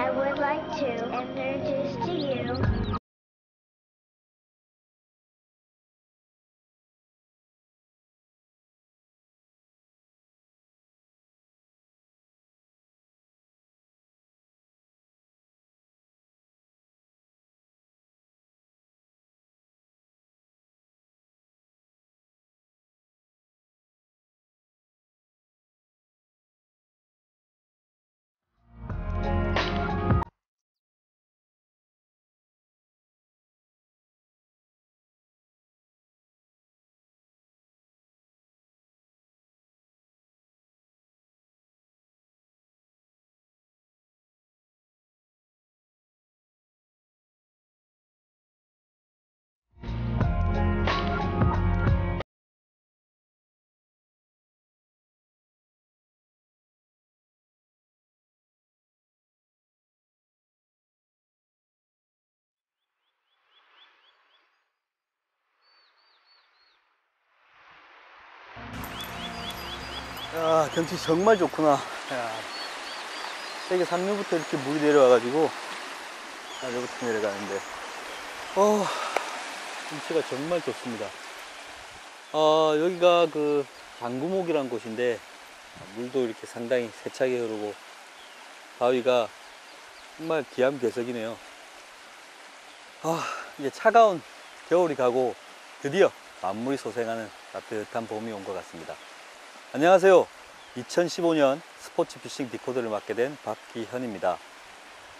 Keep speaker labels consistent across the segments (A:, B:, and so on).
A: I would like to introduce to you
B: 야, 경치 정말 좋구나. 야, 세계 상류부터 이렇게 물이 내려와가지고, 아래부터 내려가는데, 어, 경치가 정말 좋습니다. 어, 여기가 그 장구목이란 곳인데, 물도 이렇게 상당히 세차게 흐르고, 바위가 정말 기암괴석이네요. 아, 이제 차가운 겨울이 가고, 드디어 만물이 소생하는 따뜻한 봄이 온 것 같습니다. 안녕하세요. 2015년 스포츠 피싱 디코드를 맡게 된 박기현입니다.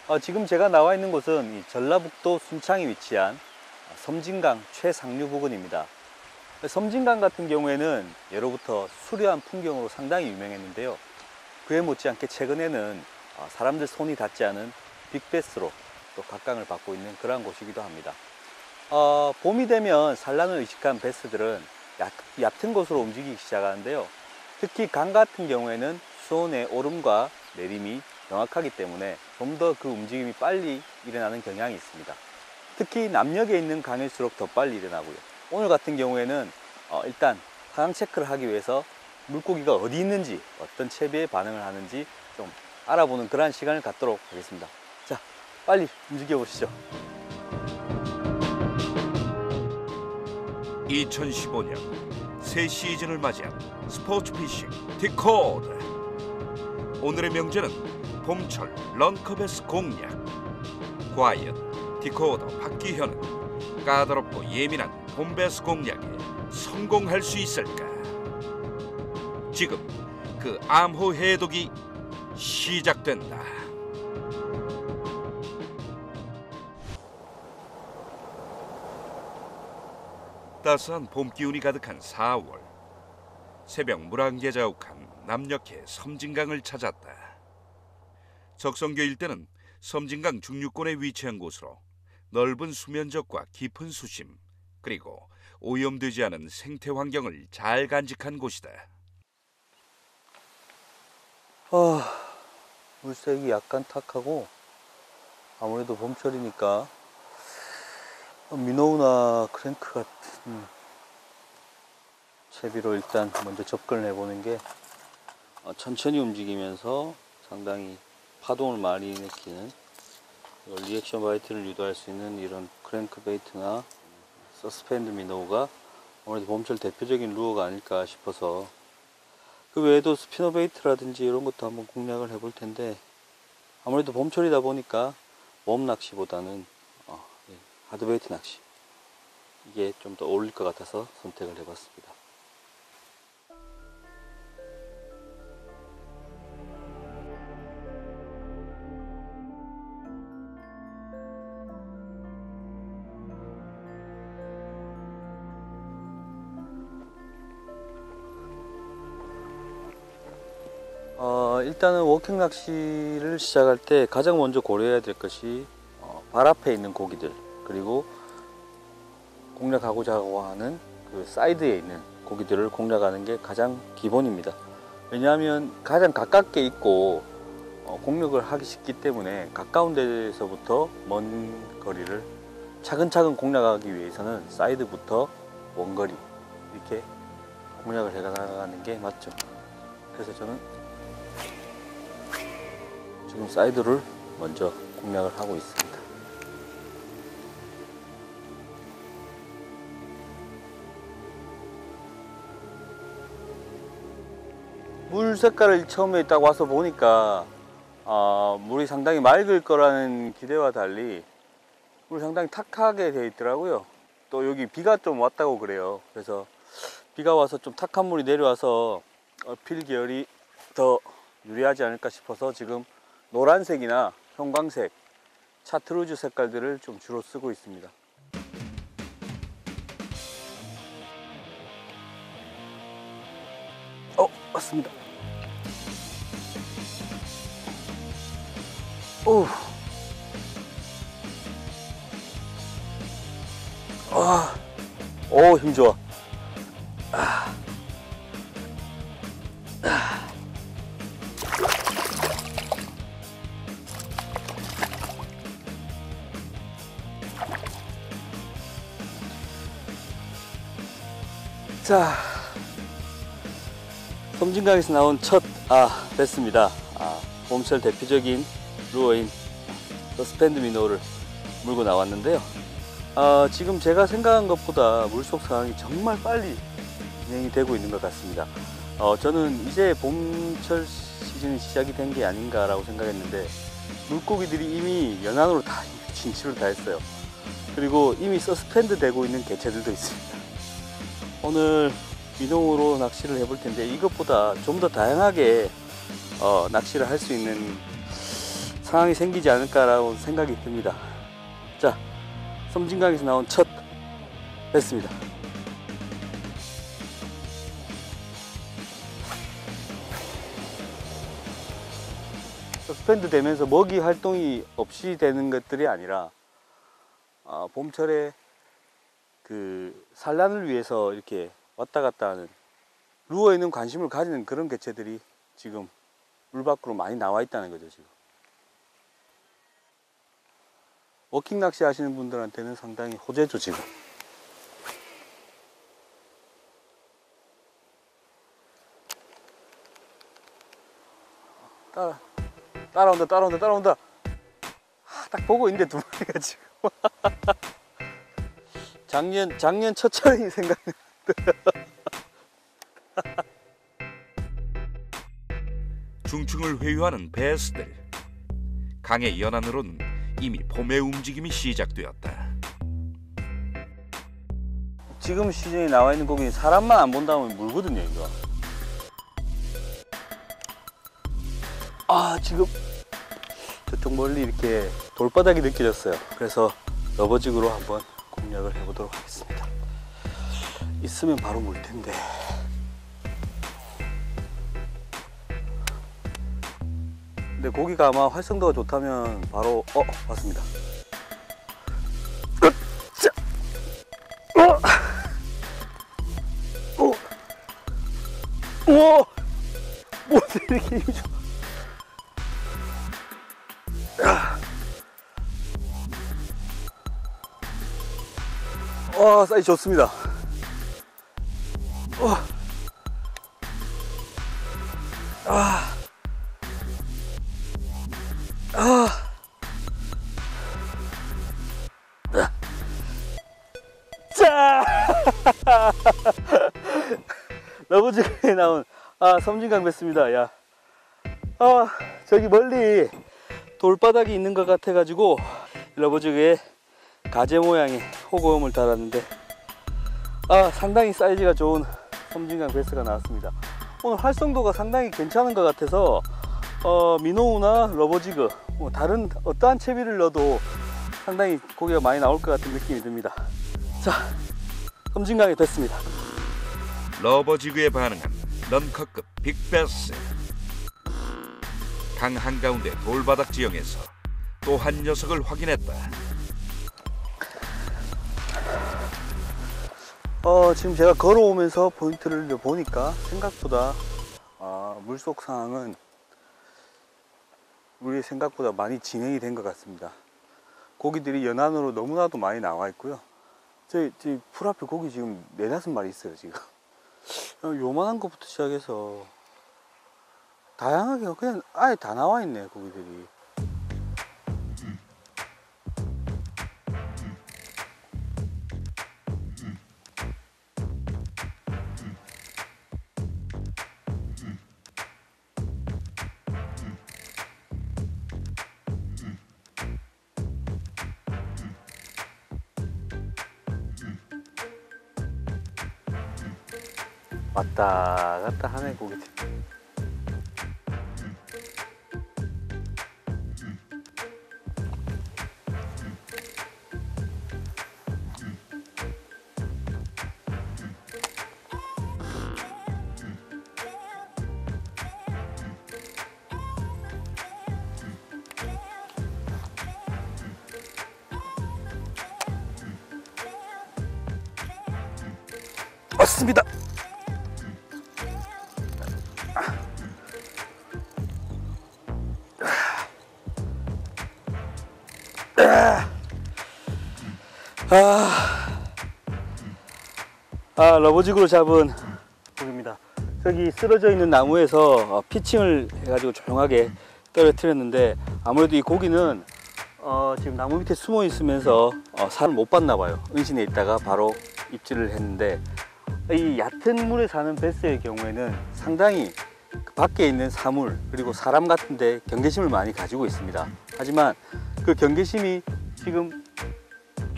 B: 어, 지금 제가 나와 있는 곳은 이 전라북도 순창에 위치한 섬진강 최상류 부근입니다. 섬진강 같은 경우에는 예로부터 수려한 풍경으로 상당히 유명했는데요. 그에 못지않게 최근에는 어, 사람들 손이 닿지 않은 빅베스로 또 각광을 받고 있는 그러한 곳이기도 합니다. 어, 봄이 되면 산란을 의식한 베스들은 얕, 얕은 곳으로 움직이기 시작하는데요. 특히 강 같은 경우에는 수온의 오름과 내림이 명확하기 때문에 좀 더 그 움직임이 빨리 일어나는 경향이 있습니다. 특히 남녘에 있는 강일수록 더 빨리 일어나고요. 오늘 같은 경우에는 어, 일단 상황 체크를 하기 위해서 물고기가 어디 있는지 어떤 채비에 반응을 하는지 좀 알아보는 그러한 시간을 갖도록 하겠습니다. 자, 빨리 움직여 보시죠.
C: 2015년 새 시즌을 맞이한 스포츠 피싱 디코드. 오늘의 명제는 봄철 lunker 배스 공략. 과연 디코더 박기현은 까다롭고 예민한 봄 배스 공략에 성공할 수 있을까? 지금 그 암호 해독이 시작된다 따스한 봄 기운이 가득한 4월 새벽 물안개 자욱한 남녘의 섬진강을 찾았다. 적성교 일대는 섬진강 중류권에 위치한 곳으로 넓은 수면적과 깊은 수심 그리고 오염되지 않은 생태 환경을 잘 간직한 곳이다.
B: 아, 물색이 약간 탁하고 아무래도 봄철이니까 미노우나 크랭크 같은 채비로 일단 먼저 접근을 해보는 게 어, 천천히 움직이면서 상당히 파동을 많이 이걸 reaction bite를 유도할 수 있는 이런 crank bait나 suspend minnow가 아무래도 봄철 대표적인 루어가 아닐까 싶어서 그 외에도 spinner bait라든지 이런 것도 한번 공략을 해볼 텐데 아무래도 봄철이다 보니까 worm 낚시보다는 hard bait 낚시 이게 좀 더 어울릴 것 같아서 선택을 해봤습니다. 어, 일단은 walking 낚시를 시작할 때 가장 먼저 고려해야 될 것이 어, 발 앞에 있는 고기들 그리고 공략하고자 하는 그 사이드에 있는 고기들을 공략하는 게 가장 기본입니다. 왜냐하면 가장 가깝게 있고 어, 공략을 하기 쉽기 때문에 가까운 데서부터 먼 거리를 차근차근 공략하기 위해서는 사이드부터 원거리 이렇게 공략을 해 나가는 게 맞죠. 그래서 저는 지금 사이드를 먼저 공략을 하고 있습니다. 물 색깔을 처음에 딱 와서 보니까 아, 물이 상당히 맑을 거라는 기대와 달리 물이 상당히 탁하게 되어 있더라고요. 또 여기 비가 좀 왔다고 그래요. 그래서 비가 와서 좀 탁한 물이 내려와서 어필 계열이 더 유리하지 않을까 싶어서 지금 노란색이나 형광색, 차트루즈 색깔들을 좀 주로 쓰고 있습니다. 어, 맞습니다. 오. 아, 오, 힘 좋아. 자, 섬진강에서 나온 첫, 아, 배스입니다. 아, 봄철 대표적인 루어인 suspend minnow를 물고 나왔는데요. 아, 지금 제가 생각한 것보다 물속 상황이 정말 빨리 진행이 되고 있는 것 같습니다. 어, 저는 이제 봄철 시즌이 시작이 된 게 아닌가라고 생각했는데 물고기들이 이미 연안으로 다 진출을 다 했어요. 그리고 이미 suspend 되고 있는 개체들도 있습니다. 오늘 minnow로 낚시를 해볼 텐데 이것보다 좀 더 다양하게 어, 낚시를 할 수 있는 상황이 생기지 않을까라고 생각이 듭니다. 자, 섬진강에서 나온 첫 배스입니다. suspend 되면서 먹이 활동이 없이 되는 것들이 아니라 아, 봄철에 그 산란을 위해서 이렇게 왔다 갔다 하는 루어에는 관심을 가지는 그런 개체들이 지금 물 밖으로 많이 나와 있다는 거죠 지금. 워킹 낚시 하시는 분들한테는 상당히 호재죠 지금. 따라 따라온다 따라온다 따라온다. 아, 딱 보고 있는데 두 마리가 지금. 작년 작년 첫 촬영이 생각나
C: 중충을 회유하는 베스들. 강의 연안으로는 이미 봄의 움직임이 시작되었다.
B: 지금 시즌에 나와 있는 고기는 사람만 안 본다면 물거든요 이거 아 지금 저쪽 멀리 이렇게 돌바닥이 느껴졌어요 그래서 러버직으로 한번 공략을 해보도록 하겠습니다 있으면 바로 물 텐데 근데 고기가 아마 활성도가 좋다면 바로 어 맞습니다! 어! 오! 우와! 뭐 이렇게 힘이 좋아. 와, 사이즈 좋습니다. 어. 아. 아. 자! rubber jig에 나온 아 섬진강 배스입니다 야. 아 저기 멀리 돌바닥이 있는 것 같아 가지고 rubber jig에 가재 모양의 hog worm을 달았는데 아 상당히 사이즈가 좋은 섬진강 배스가 나왔습니다 오늘 활성도가 상당히 괜찮은 것 같아서 어, minnow나 rubber jig 뭐 다른 어떠한 채비를 넣어도 상당히 고기가 많이 나올 것 같은 느낌이 듭니다 자 섬진강에 됐습니다
C: 러버지그에 반응한 런커급 빅베스. 강 한가운데 돌바닥 지형에서 또 한 녀석을 확인했다.
B: 어, 지금 제가 걸어오면서 포인트를 보니까 생각보다 아, 물속 상황은 우리 생각보다 많이 진행이 된 것 같습니다. 고기들이 연안으로 너무나도 많이 나와 있고요. 저희, 저희 풀 앞에 고기 지금 네다섯 마리 있어요, 지금. 어, 요만한 것부터 시작해서 다양하게 그냥 아예 다 나와 있네, 고기들이. 왔다 갔다 하네 고기들. 왔습니다. 아, 아 러버직으로 잡은 고기입니다. 저기 쓰러져 있는 나무에서 어, 피칭을 해가지고 조용하게 떨어뜨렸는데 아무래도 이 고기는 어, 지금 나무 밑에 숨어 있으면서 어, 살을 못 봤나 봐요. 은신에 있다가 바로 입질을 했는데 이 얕은 물에 사는 베스의 경우에는 상당히 그 밖에 있는 사물 그리고 사람 같은데 경계심을 많이 가지고 있습니다. 하지만 그 경계심이 지금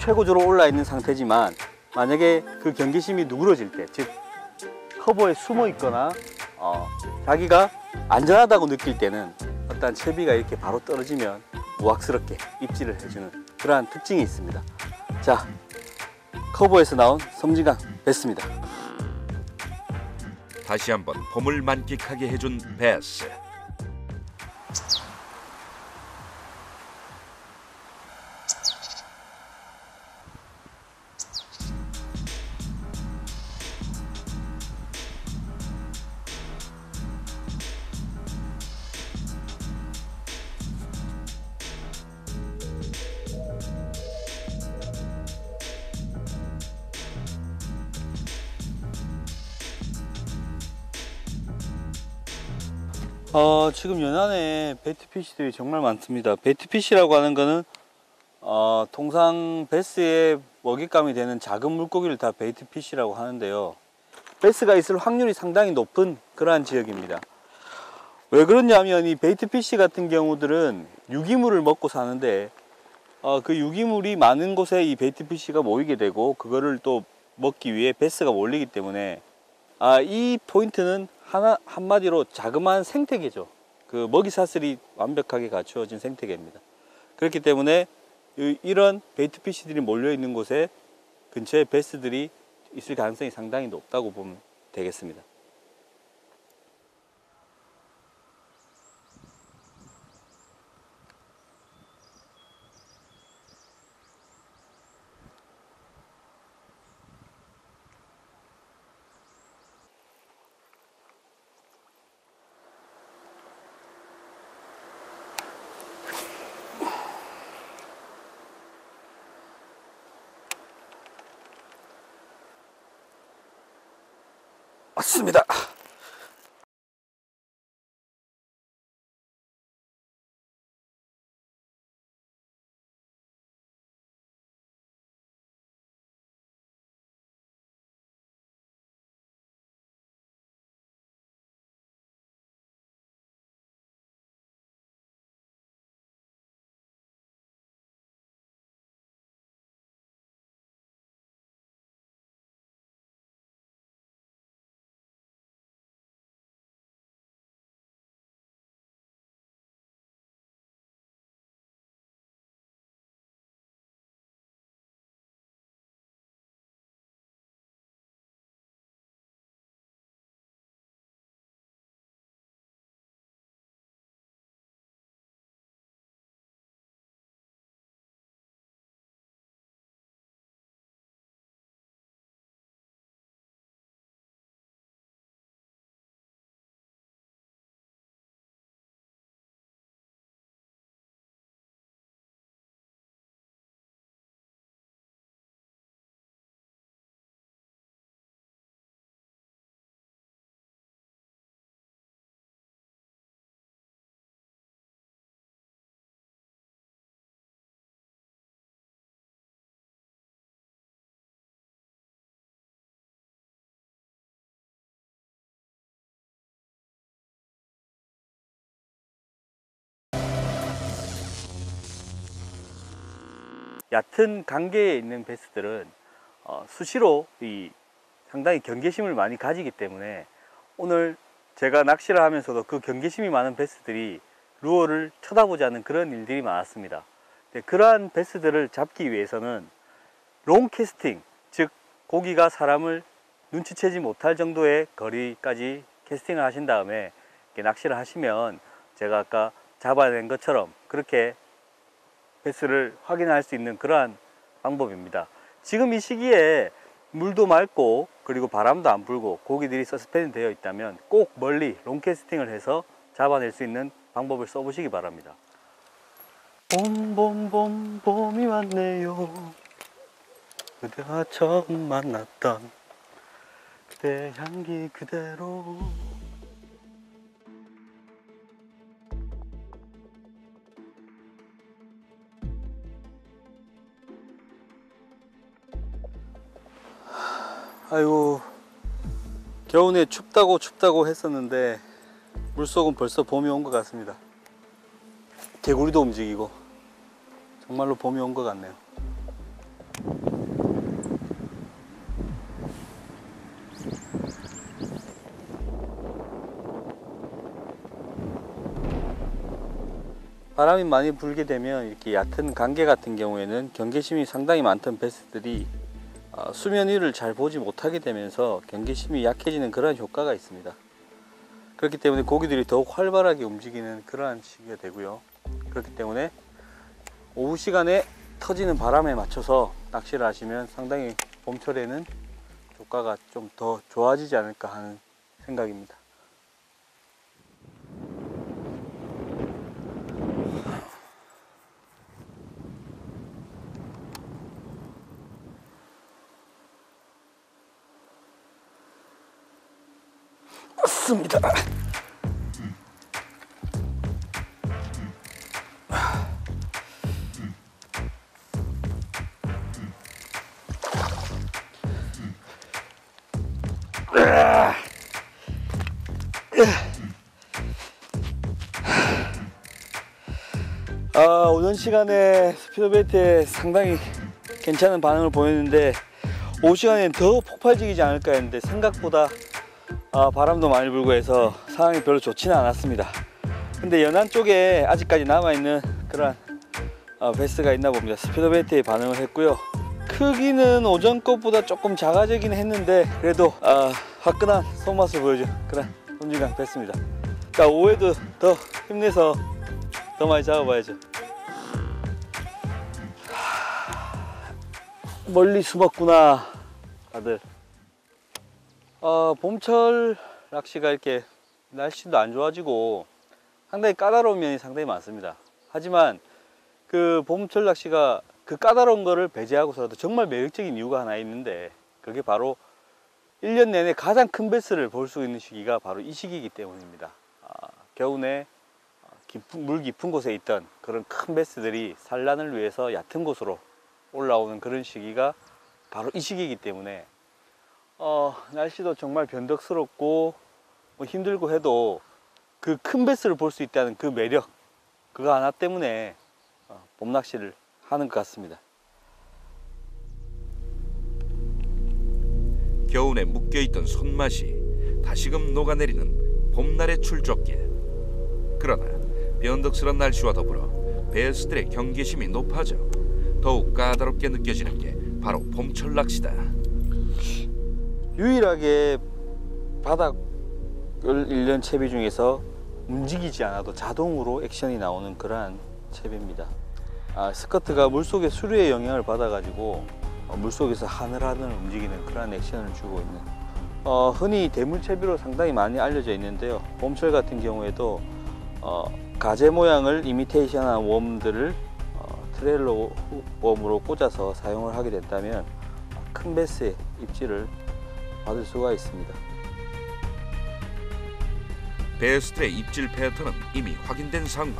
B: 최고조로 올라 있는 상태지만 만약에 그 경계심이 누그러질 때, 즉 커버에 숨어 있거나 어, 자기가 안전하다고 느낄 때는 어떤 채비가 이렇게 바로 떨어지면 우악스럽게 입질을 해주는 그러한 특징이 있습니다. 자, 커버에서 나온 섬진강 베스입니다.
C: 다시 한번 봄을 만끽하게 해준 베스.
B: 어, 지금 연안에 bait fish들이 정말 많습니다. bait fish라고 하는 거는 어, 통상 배스의 먹잇감이 되는 작은 물고기를 다 bait fish라고 하는데요. 배스가 있을 확률이 상당히 높은 그러한 지역입니다. 왜 그러냐면 이 bait fish 같은 경우들은 유기물을 먹고 사는데 어, 그 유기물이 많은 곳에 이 bait fish가 모이게 되고 그거를 또 먹기 위해 배스가 몰리기 때문에 아, 이 포인트는 하나 한마디로 자그마한 생태계죠. 그 먹이 사슬이 완벽하게 갖추어진 생태계입니다. 그렇기 때문에 이- 이런 베이트피쉬들이 몰려 있는 곳에 근처에 베스들이 있을 가능성이 상당히 높다고 보면 되겠습니다. 습니다. 얕은 관계에 있는 배스들은 어, 수시로 이 상당히 경계심을 많이 가지기 때문에 오늘 제가 낚시를 하면서도 그 경계심이 많은 배스들이 루어를 쳐다보지 않는 그런 일들이 많았습니다. 네, 그러한 배스들을 잡기 위해서는 long 캐스팅, 즉 고기가 사람을 눈치채지 못할 정도의 거리까지 캐스팅을 하신 다음에 낚시를 하시면 제가 아까 잡아낸 것처럼 그렇게 베스를 확인할 수 있는 그러한 방법입니다. 지금 이 시기에 물도 맑고 그리고 바람도 안 불고 고기들이 서스펜 되어 있다면 꼭 멀리 롱캐스팅을 해서 잡아낼 수 있는 방법을 써보시기 바랍니다. 봄, 봄, 봄, 봄이 왔네요. 그대와 처음 만났던 그대 향기 그대로. 아이고 겨우내 춥다고 춥다고 했었는데 물속은 벌써 봄이 온 것 같습니다. 개구리도 움직이고 정말로 봄이 온 것 같네요. 바람이 많이 불게 되면 이렇게 얕은 간개 같은 경우에는 경계심이 상당히 많던 베스들이 어, 수면 위를 잘 보지 못하게 되면서 경계심이 약해지는 그러한 효과가 있습니다. 그렇기 때문에 고기들이 더욱 활발하게 움직이는 그러한 시기가 되고요. 그렇기 때문에 오후 시간에 터지는 바람에 맞춰서 낚시를 하시면 상당히 봄철에는 효과가 좀 더 좋아지지 않을까 하는 생각입니다. 맞습니다. 아, 오전 시간에 스피드베이트에 상당히 괜찮은 반응을 보였는데 오후 시간에는 더 폭발적이지 않을까 했는데 생각보다 아, 바람도 많이 불고 해서 상황이 별로 좋지는 않았습니다. 근데 연안 쪽에 아직까지 남아있는 그런 어, 베스가 있나 봅니다. 스피드베이트에 반응을 했고요. 크기는 오전 것보다 조금 작아지긴 했는데 그래도 아, 화끈한 손맛을 보여준 그런 손질감 베스입니다. 자, 오후에도 더 힘내서 더 많이 잡아봐야죠. 하, 멀리 숨었구나, 다들. 어, 봄철 낚시가 이렇게 날씨도 안 좋아지고 상당히 까다로운 면이 상당히 많습니다. 하지만 그 봄철 낚시가 그 까다로운 거를 배제하고서도 정말 매력적인 이유가 하나 있는데 그게 바로 1년 내내 가장 큰 베스를 볼 수 있는 시기가 바로 이 시기이기 때문입니다. 아, 겨우내 깊은, 물 깊은 곳에 있던 그런 큰 베스들이 산란을 위해서 얕은 곳으로 올라오는 그런 시기가 바로 이 시기이기 때문에 어, 날씨도 정말 변덕스럽고 뭐 힘들고 해도 그큰 베스를 볼 수 있다는 그 매력 그거 하나 때문에 어, 봄낚시를 하는 것 같습니다.
C: 겨우내 묶여있던 손맛이 다시금 녹아내리는 봄날의 출조길. 그러나 변덕스런 날씨와 더불어 베스들의 경계심이 높아져 더욱 까다롭게 느껴지는 게 바로 봄철 낚시다.
B: 유일하게 바닥을 일련 채비 중에서 움직이지 않아도 자동으로 액션이 나오는 그러한 채비입니다. 아, 스커트가 물속의 수류의 영향을 받아가지고 어, 물속에서 하늘하늘 움직이는 그러한 액션을 주고 있는 어, 흔히 대물채비로 상당히 많이 알려져 있는데요. 봄철 같은 경우에도 어, 가재 모양을 이미테이션한 worm들을 어, trailer worm으로 꽂아서 사용을 하게 된다면 큰 배스의 입질을 받을 수가 있습니다.
C: 배스의 입질 패턴은 이미 확인된 상황.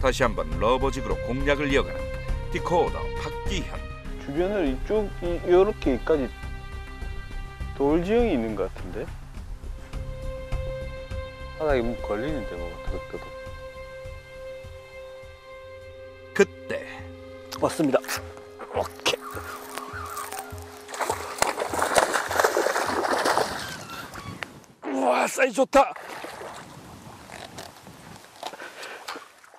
C: 다시 한번 rubber jig로 공략을 이어가는 디코더 박기현.
B: 주변을 이쪽 이 이렇게까지 돌 지형이 있는 것 같은데 바닥에 뭐 걸리는데 뭐 더덕더덕
C: 그때
B: 왔습니다. 오케이. 우와, 사이즈 좋다.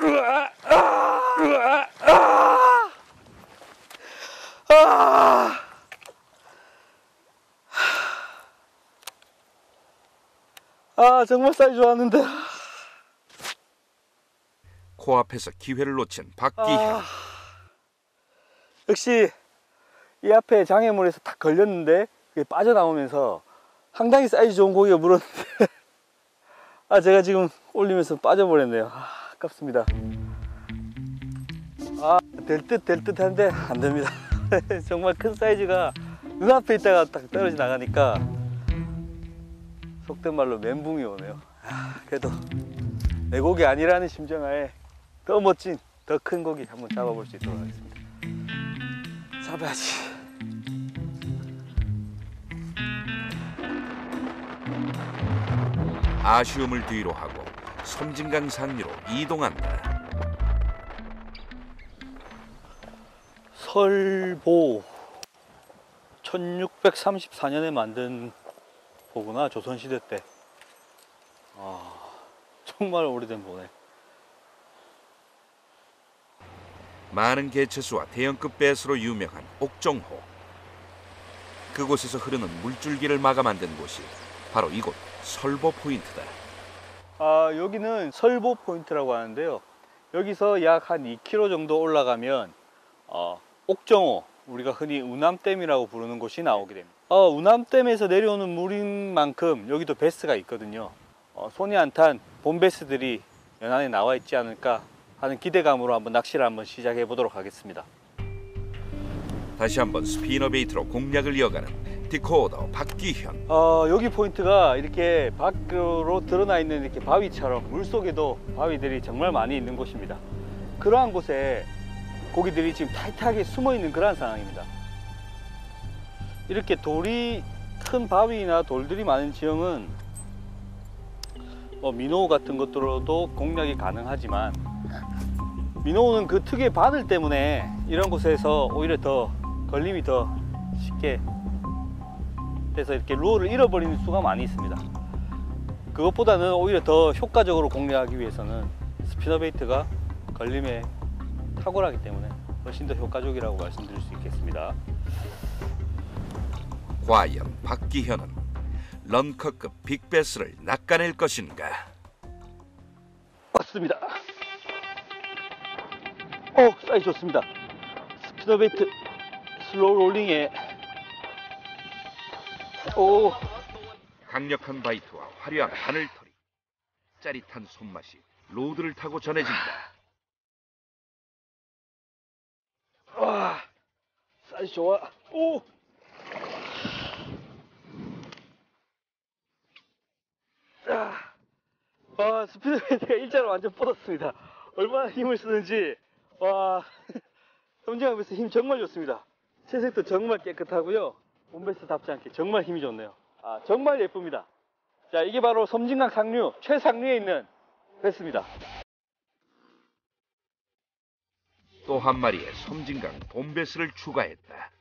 B: 우와, 아, 우와, 아, 아. 아, 정말 사이즈 좋았는데.
C: 코앞에서 기회를 놓친 박기현.
B: 아, 역시 이 앞에 장애물에서 탁 걸렸는데 빠져나오면서 상당히 사이즈 좋은 고기가 물었는데. 아 제가 지금 올리면서 빠져버렸네요. 아, 아깝습니다. 아될 듯 될 듯 한데 안 됩니다. 정말 큰 사이즈가 눈앞에 있다가 딱 떨어져 나가니까 속된 말로 멘붕이 오네요. 아, 그래도 내 고기 아니라는 심정하에 더 멋진 더 큰 고기 한번 잡아볼 수 있도록 하겠습니다. 잡아야지
C: 아쉬움을 뒤로 하고 섬진강 상류로 이동한다.
B: 설보 1634년에 만든 보구나 조선시대 때 아, 정말 오래된 보네
C: 많은 개체수와 대형급 배수로 유명한 옥정호. 그곳에서 흐르는 물줄기를 막아 만든 곳이 바로 이곳 설보 포인트다.
B: 아, 여기는 설보 포인트라고 하는데요. 여기서 약 한 2km 정도 올라가면 어, 옥정호 우리가 흔히 우남댐이라고 부르는 곳이 나오게 됩니다. 어, 우남댐에서 내려오는 물인 만큼 여기도 베스가 있거든요. 어, 손이 안 탄 봄베스들이 연안에 나와 있지 않을까 하는 기대감으로 한번 낚시를 한번 시작해 보도록 하겠습니다
C: 다시 한번 spinner bait로 공략을 이어가는 디코더 박기현.
B: 어, 여기 포인트가 이렇게 밖으로 드러나 있는 이렇게 바위처럼 물 속에도 바위들이 정말 많이 있는 곳입니다. 그러한 곳에 고기들이 지금 타이트하게 숨어 있는 그러한 상황입니다. 이렇게 돌이 큰 바위나 돌들이 많은 지형은 뭐 minnow 같은 것들로도 공략이 가능하지만 minnow는 그 특유의 바늘 때문에 이런 곳에서 오히려 더 걸림이 더 쉽게 그래서 이렇게 루어를 잃어버리는 수가 많이 있습니다. 그것보다는 오히려 더 효과적으로 공략하기 위해서는 spinner bait가 걸림에 탁월하기 때문에 훨씬 더 효과적이라고 말씀드릴 수 있겠습니다.
C: 과연 박기현은 lunker급 big bass를 낚아낼 것인가?
B: 맞습니다. 오, 사이즈 좋습니다. spinner bait slow rolling에 오,
C: 강력한 bite와 화려한 바늘털이 짜릿한 손맛이 rod를 타고 전해진다.
B: 와, 사이즈 좋아. 오. 아, 와, 스피드베이트가 일자로 완전 뻗었습니다. 얼마나 힘을 쓰는지, 와, 섬진하면서 힘 정말 좋습니다. 채색도 정말 깨끗하고요. 몸베스답지 않게 정말 힘이 좋네요. 아, 정말 예쁩니다. 자, 이게 바로 섬진강 상류, 최상류에 있는 베스입니다.
C: 또 한 마리의 섬진강 봄베스를 추가했다.